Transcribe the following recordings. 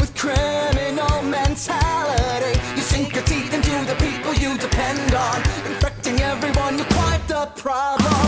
with criminal mentality. You sink your teeth into the people you depend on, infecting everyone. You're quite the problem.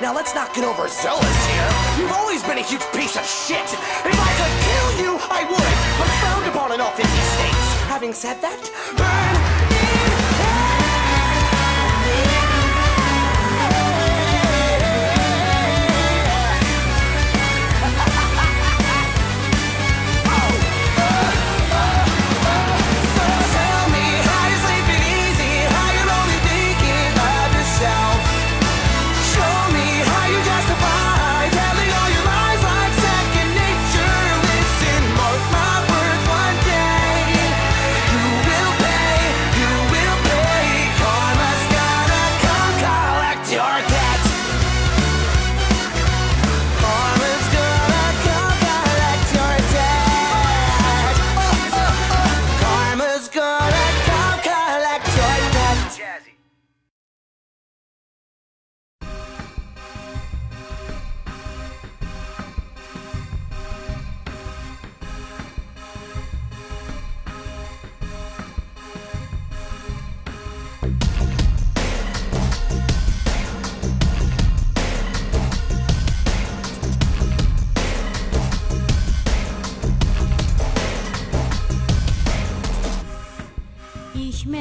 Now let's not get overzealous here. You've always been a huge piece of shit. If I could kill you, I would. I'm frowned upon in all 50 states. Having said that, burn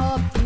up